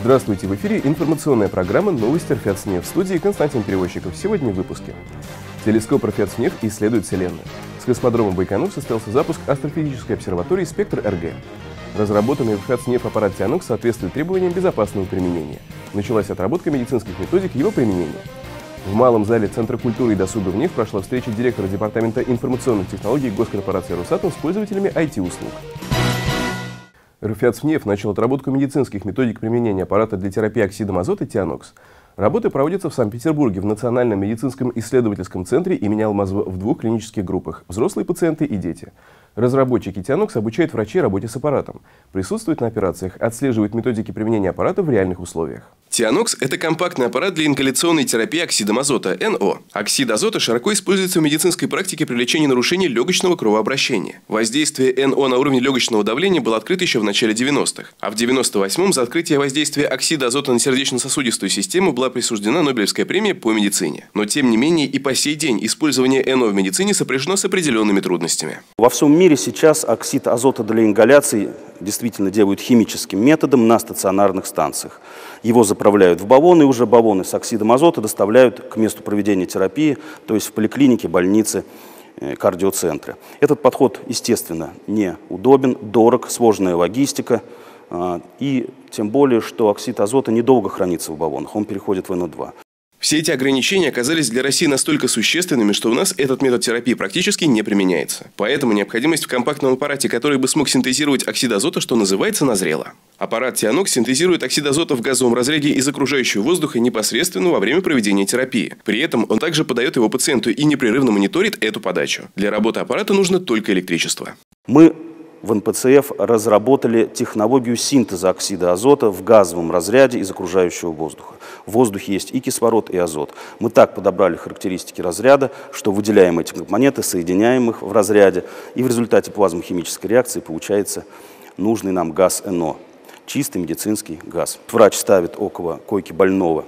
Здравствуйте, в эфире информационная программа «Новости РФЯЦНЕФ» в студии Константин Перевозчиков. Сегодня в выпуске. Телескоп РФЯЦНЕФ исследует Вселенную. С космодрома Байконур состоялся запуск астрофизической обсерватории «Спектр РГ». Разработанный в аппарат «Тианок» соответствует требованиям безопасного применения. Началась отработка медицинских методик его применения. В малом зале Центра культуры и досуга в НИФ прошла встреча директора Департамента информационных технологий госкорпорации «Росатом» с пользователями IT-услуг. РФЯЦНЕФ начал отработку медицинских методик применения аппарата для терапии оксидом азота «Тианокс». Работы проводятся в Санкт-Петербурге в Национальном медицинском исследовательском центре имени Алмазова в двух клинических группах – взрослые пациенты и дети. Разработчики Тианокс обучают врачей работе с аппаратом, присутствуют на операциях, отслеживают методики применения аппарата в реальных условиях. Тианокс – это компактный аппарат для ингаляционной терапии оксидом азота, НО. Оксид азота широко используется в медицинской практике при лечении нарушений легочного кровообращения. Воздействие НО на уровне легочного давления было открыто еще в начале 90-х, а в 98-м за открытие воздействия оксида азота на сердечно-сосудистую систему была присуждена Нобелевская премия по медицине. Но тем не менее и по сей день использование НО в медицине сопряжено с определенными трудностями. Во всем мире сейчас оксид азота для ингаляции действительно делают химическим методом на стационарных станциях. Его заправляют в баллоны, уже баллоны с оксидом азота доставляют к месту проведения терапии, то есть в поликлинике, больнице, э, кардиоцентры. Этот подход, естественно, неудобен, дорог, сложная логистика, и тем более, что оксид азота недолго хранится в баллонах, он переходит в НО2. Все эти ограничения оказались для России настолько существенными, что у нас этот метод терапии практически не применяется. Поэтому необходимость в компактном аппарате, который бы смог синтезировать оксид азота, что называется, назрела. Аппарат Тианок синтезирует оксид азота в газовом разряде из окружающего воздуха непосредственно во время проведения терапии. При этом он также подает его пациенту и непрерывно мониторит эту подачу. Для работы аппарата нужно только электричество. Мы в НПЦФ разработали технологию синтеза оксида азота в газовом разряде из окружающего воздуха. В воздухе есть и кислород, и азот. Мы так подобрали характеристики разряда, что выделяем эти компоненты, соединяем их в разряде, и в результате плазмохимической реакции получается нужный нам газ НО, чистый медицинский газ. Врач ставит около койки больного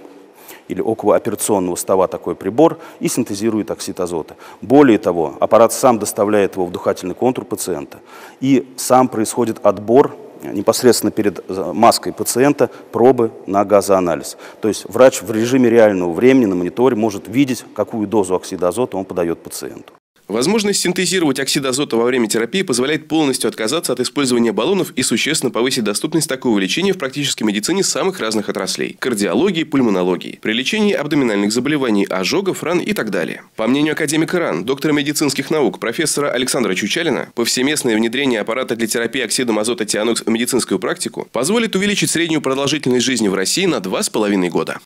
или около операционного стола такой прибор и синтезирует оксид азота. Более того, аппарат сам доставляет его в дыхательный контур пациента и сам происходит отбор непосредственно перед э, маской пациента пробы на газоанализ. То есть врач в режиме реального времени на мониторе может видеть, какую дозу оксида азота он подает пациенту. Возможность синтезировать оксид азота во время терапии позволяет полностью отказаться от использования баллонов и существенно повысить доступность такого лечения в практической медицине самых разных отраслей – кардиологии, пульмонологии, при лечении абдоминальных заболеваний, ожогов, ран и так далее. По мнению академика РАН, доктора медицинских наук, профессора Александра Чучалина, повсеместное внедрение аппарата для терапии оксидом азота тианокс в медицинскую практику позволит увеличить среднюю продолжительность жизни в России на 2,5 года.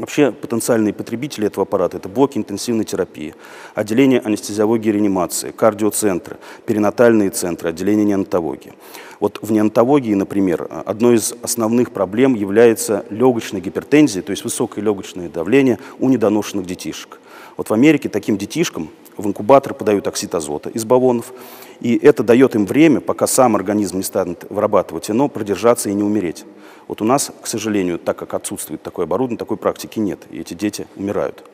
Вообще потенциальные потребители этого аппарата – это блоки интенсивной терапии, отделение анестезиологии и реанимации, кардиоцентры, перинатальные центры, отделение неонатологии. Вот в неонатологии, например, одной из основных проблем является легочная гипертензия, то есть высокое легочное давление у недоношенных детишек. Вот в Америке таким детишкам в инкубатор подают оксид азота из баллонов, и это дает им время, пока сам организм не станет вырабатывать ИНО, продержаться и не умереть. Вот у нас, к сожалению, так как отсутствует такое оборудование, такой практики нет, и эти дети умирают.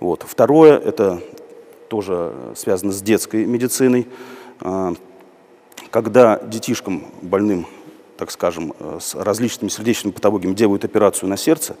Вот. Второе, это тоже связано с детской медициной. А, когда детишкам больным, так скажем, э, с различными сердечными патологиями делают операцию на сердце,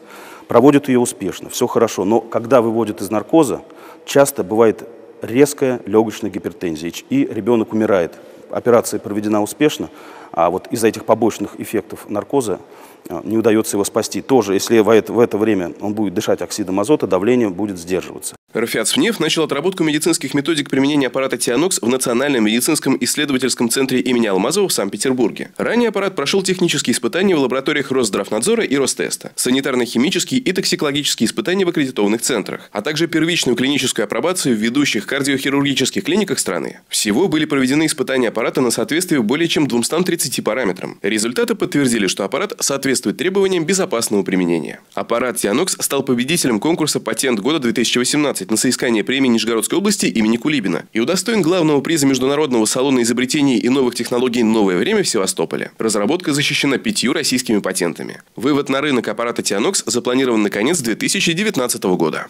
проводят ее успешно, все хорошо. Но когда выводят из наркоза, часто бывает резкая легочная гипертензия, и ребенок умирает. Операция проведена успешно, а вот из-за этих побочных эффектов наркоза а, не удается его спасти. Тоже, если в это, в это время он будет дышать оксидом азота, давление будет сдерживаться. РФЯЦФНЕФ начал отработку медицинских методик применения аппарата Тианокс в Национальном медицинском исследовательском центре имени Алмазова в Санкт-Петербурге. Ранее аппарат прошел технические испытания в лабораториях Росздравнадзора и Ростеста, санитарно-химические и токсикологические испытания в аккредитованных центрах, а также первичную клиническую апробацию в ведущих кардиохирургических клиниках страны. Всего были проведены испытания аппарата на соответствие более чем 230 параметрам. Результаты подтвердили, что аппарат соответствует требованиям безопасного применения. Аппарат Тианокс стал победителем конкурса «Патент года 2018» на соискание премии Нижегородской области имени Кулибина и удостоен главного приза Международного салона изобретений и новых технологий «Новое время» в Севастополе. Разработка защищена пятью российскими патентами. Вывод на рынок аппарата Тианокс запланирован на конец 2019 года.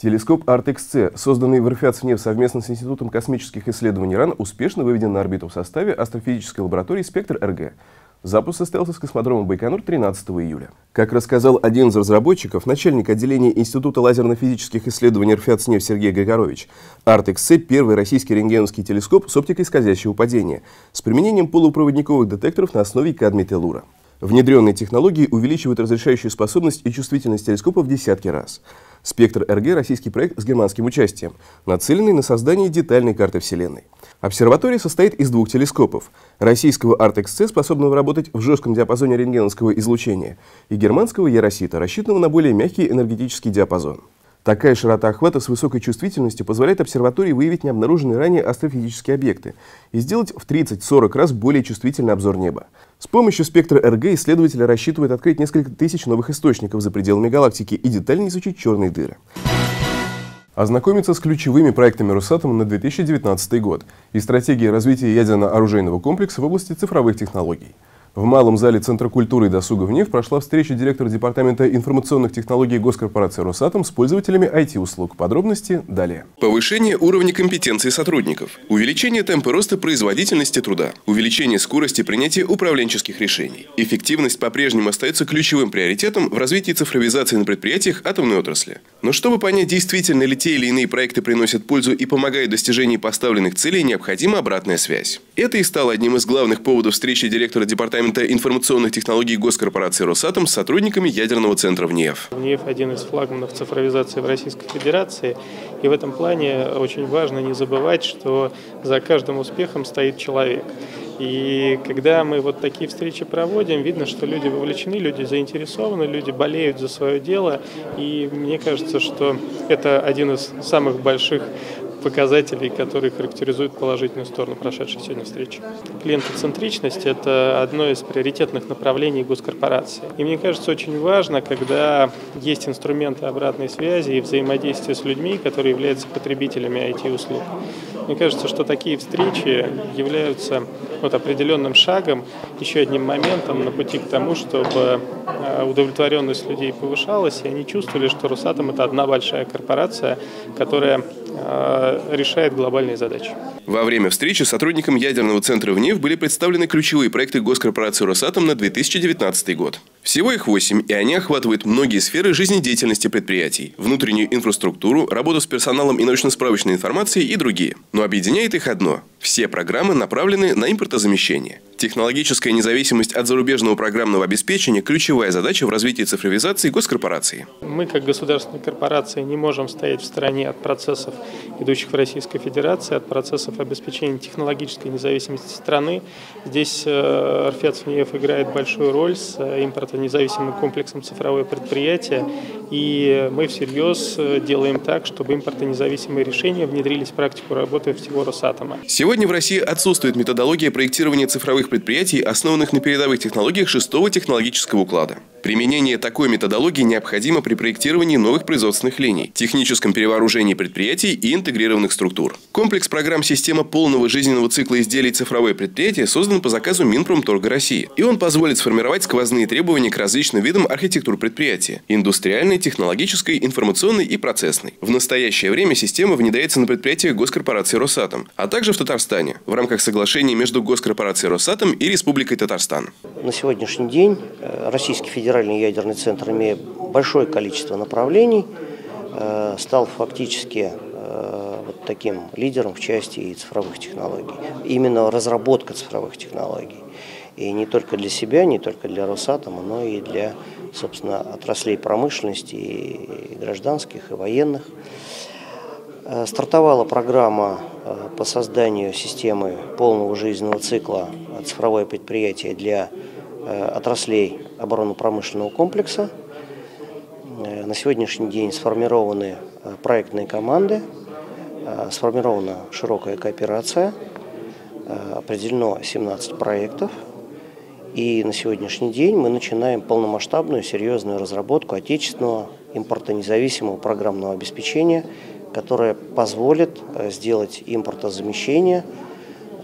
Телескоп ART-XC, созданный в РФЯЦНЕФ совместно с Институтом космических исследований РАН, успешно выведен на орбиту в составе астрофизической лаборатории «Спектр РГ». Запуск состоялся с космодрома Байконур 13 июля. Как рассказал один из разработчиков, начальник отделения Института лазерно-физических исследований РФЯЦНЕВ Сергей Григорович, ArtXC – первый российский рентгеновский телескоп с оптикой скользящего падения, с применением полупроводниковых детекторов на основе кадмия-телура. Внедренные технологии увеличивают разрешающую способность и чувствительность телескопа в десятки раз. Спектр РГ – российский проект с германским участием, нацеленный на создание детальной карты Вселенной. Обсерватория состоит из двух телескопов – российского ArtXC, способного работать в жестком диапазоне рентгеновского излучения, и германского Яросита, рассчитанного на более мягкий энергетический диапазон. Такая широта охвата с высокой чувствительностью позволяет обсерватории выявить необнаруженные ранее астрофизические объекты и сделать в 30-40 раз более чувствительный обзор неба. С помощью спектра РГ исследователи рассчитывают открыть несколько тысяч новых источников за пределами галактики и детально изучить черные дыры. Ознакомиться с ключевыми проектами Росатома на 2019 год и стратегией развития ядерно-оружейного комплекса в области цифровых технологий – в Малом зале Центра культуры и досуга в НЕФ прошла встреча директора Департамента информационных технологий госкорпорации «Росатом» с пользователями IT-услуг. Подробности далее. Повышение уровня компетенции сотрудников, увеличение темпа роста производительности труда, увеличение скорости принятия управленческих решений. Эффективность по-прежнему остается ключевым приоритетом в развитии цифровизации на предприятиях атомной отрасли. Но чтобы понять, действительно ли те или иные проекты приносят пользу и помогают достижению поставленных целей, необходима обратная связь. Это и стало одним из главных поводов встречи директора Департамента Департамента информационных технологий госкорпорации «Росатом» с сотрудниками ядерного центра в НИЭФ. НИЭФ – один из флагманов цифровизации в Российской Федерации. И в этом плане очень важно не забывать, что за каждым успехом стоит человек. И когда мы вот такие встречи проводим, видно, что люди вовлечены, люди заинтересованы, люди болеют за свое дело. И мне кажется, что это один из самых больших показателей, которые характеризуют положительную сторону прошедшей сегодня встречи. Клиентоцентричность – это одно из приоритетных направлений госкорпорации. И мне кажется, очень важно, когда есть инструменты обратной связи и взаимодействия с людьми, которые являются потребителями IT-услуг. Мне кажется, что такие встречи являются вот определенным шагом, еще одним моментом на пути к тому, чтобы э, удовлетворенность людей повышалась, и они чувствовали, что Росатом – это одна большая корпорация, которая решает глобальные задачи. Во время встречи сотрудникам ядерного центра в НИФ были представлены ключевые проекты госкорпорации «Росатом» на 2019 год. Всего их восемь, и они охватывают многие сферы жизнедеятельности предприятий, внутреннюю инфраструктуру, работу с персоналом и научно-справочной информацией и другие. Но объединяет их одно – все программы направлены на импортозамещение. Технологическая независимость от зарубежного программного обеспечения – ключевая задача в развитии цифровизации госкорпорации. Мы, как государственная корпорация, не можем стоять в стороне от процессов, идущих в Российской Федерации, от процессов обеспечения технологической независимости страны. Здесь э, РФЕЦ играет большую роль с э, импортонезависимым комплексом цифровое предприятие, и мы всерьез э, делаем так, чтобы импортонезависимые решения внедрились в практику работы всего Росатома. Сегодня в России отсутствует методология проектирования цифровых предприятий, основанных на передовых технологиях шестого технологического уклада. Применение такой методологии необходимо при проектировании новых производственных линий, техническом перевооружении предприятий и интегрированных структур. Комплекс программ «Система полного жизненного цикла изделий цифровое предприятие» создан по заказу Минпромторга России. И он позволит сформировать сквозные требования к различным видам архитектур предприятия – индустриальной, технологической, информационной и процессной. В настоящее время система внедряется на предприятиях госкорпорации «Росатом», а также в Татарстане в рамках соглашения между госкорпорацией «Росатом» и Республикой Татарстан. На сегодняшний день э, Российский Федеральный ядерный центр, имея большое количество направлений, э, стал фактически э, вот таким лидером в части цифровых технологий. Именно разработка цифровых технологий. И не только для себя, не только для Росатома, но и для, собственно, отраслей промышленности, и гражданских, и военных. Э, стартовала программа по созданию системы полного жизненного цикла цифровое предприятие для Э, отраслей оборонно-промышленного комплекса. Э, на сегодняшний день сформированы э, проектные команды, сформирована широкая кооперация, определено 17 проектов. И на сегодняшний день мы начинаем полномасштабную, серьезную разработку отечественного импортонезависимого программного обеспечения, которое позволит сделать импортозамещение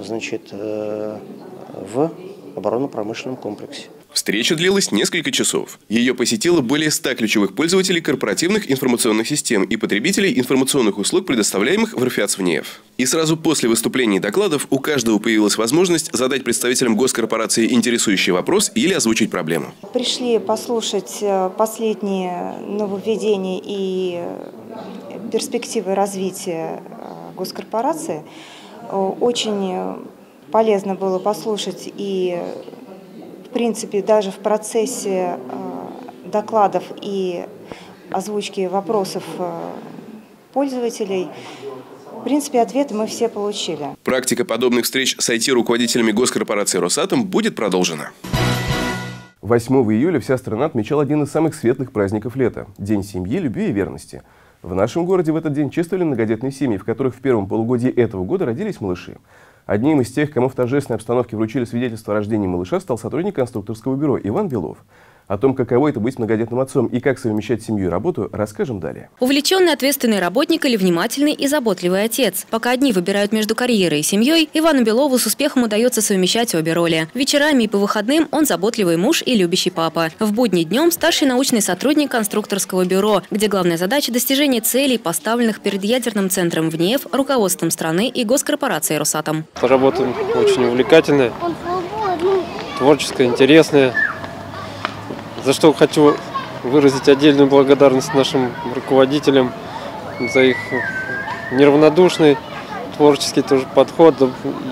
значит, в оборонно-промышленном комплексе. Встреча длилась несколько часов. Ее посетило более 100 ключевых пользователей корпоративных информационных систем и потребителей информационных услуг, предоставляемых в РФИАЦ И сразу после выступлений и докладов у каждого появилась возможность задать представителям госкорпорации интересующий вопрос или озвучить проблему. Пришли послушать э, последние нововведения и перспективы развития э, госкорпорации. Очень полезно было послушать и принципе, даже в процессе э, докладов и озвучки вопросов э, пользователей в принципе, ответы мы все получили. Практика подобных встреч с IT-руководителями госкорпорации «Росатом» будет продолжена. 8 июля вся страна отмечала один из самых светлых праздников лета – День семьи, любви и верности. В нашем городе в этот день чествовали многодетные семьи, в которых в первом полугодии этого года родились малыши. Одним из тех, кому в торжественной обстановке вручили свидетельство о рождении малыша, стал сотрудник конструкторского бюро Иван Белов. О том, каково это быть многодетным отцом и как совмещать семью и работу, расскажем далее. Увлеченный ответственный работник или внимательный и заботливый отец. Пока одни выбирают между карьерой и семьей, Ивану Белову с успехом удается совмещать обе роли. Вечерами и по выходным он заботливый муж и любящий папа. В будни днем старший научный сотрудник конструкторского бюро, где главная задача – достижение целей, поставленных перед ядерным центром в НЕФ, руководством страны и госкорпорацией «Росатом». Работа очень увлекательная, творческая, интересная за что хочу выразить отдельную благодарность нашим руководителям за их неравнодушный творческий тоже подход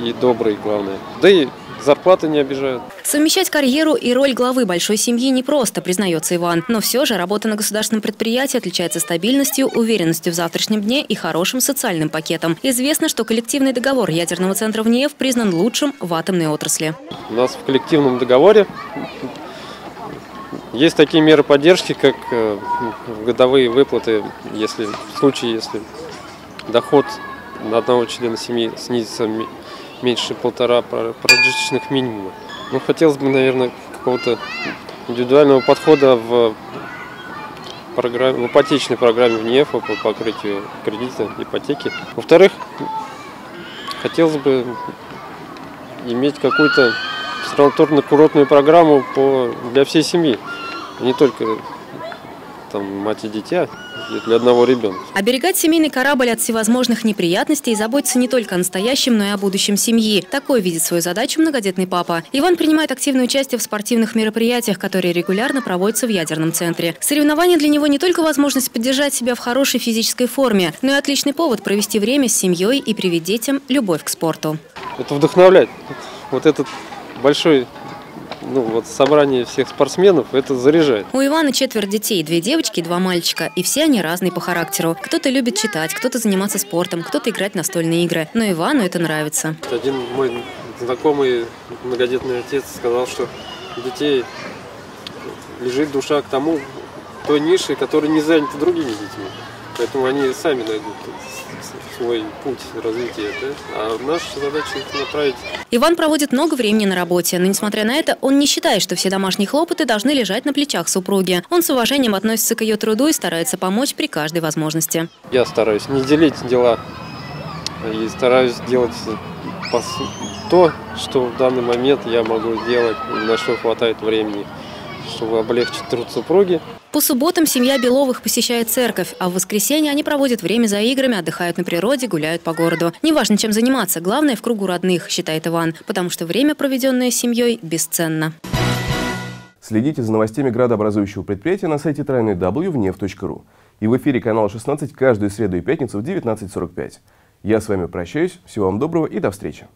и добрый, главное. Да и зарплаты не обижают. Совмещать карьеру и роль главы большой семьи непросто, признается Иван. Но все же работа на государственном предприятии отличается стабильностью, уверенностью в завтрашнем дне и хорошим социальным пакетом. Известно, что коллективный договор ядерного центра в НЕФ признан лучшим в атомной отрасли. У нас в коллективном договоре есть такие меры поддержки, как э, годовые выплаты, если в случае, если доход на одного члена семьи снизится меньше полтора прожиточных минимума. Ну, хотелось бы, наверное, какого-то индивидуального подхода в, программе, в ипотечной программе в НЕФ по покрытию кредита, ипотеки. Во-вторых, хотелось бы иметь какую-то санаторно-курортную программу по, для всей семьи не только там, мать и дитя, для одного ребенка. Оберегать семейный корабль от всевозможных неприятностей и заботиться не только о настоящем, но и о будущем семьи. Такой видит свою задачу многодетный папа. Иван принимает активное участие в спортивных мероприятиях, которые регулярно проводятся в ядерном центре. Соревнования для него не только возможность поддержать себя в хорошей физической форме, но и отличный повод провести время с семьей и привить детям любовь к спорту. Это вдохновляет. Вот этот большой ну, вот собрание всех спортсменов, это заряжает. У Ивана четверо детей, две девочки и два мальчика. И все они разные по характеру. Кто-то любит читать, кто-то заниматься спортом, кто-то играть в настольные игры. Но Ивану это нравится. Один мой знакомый многодетный отец сказал, что детей лежит душа к тому, той нише, которая не занята другими детьми. Поэтому они сами найдут свой путь развития. Да? А наша задача их направить. Иван проводит много времени на работе, но несмотря на это, он не считает, что все домашние хлопоты должны лежать на плечах супруги. Он с уважением относится к ее труду и старается помочь при каждой возможности. Я стараюсь не делить дела и стараюсь делать то, что в данный момент я могу сделать, на что хватает времени, чтобы облегчить труд супруги. По субботам семья Беловых посещает церковь, а в воскресенье они проводят время за играми, отдыхают на природе, гуляют по городу. Неважно, чем заниматься, главное в кругу родных, считает Иван, потому что время, проведенное с семьей, бесценно. Следите за новостями градообразующего предприятия на сайте www.внев.ру. И в эфире канала 16 каждую среду и пятницу в 19.45. Я с вами прощаюсь. Всего вам доброго и до встречи.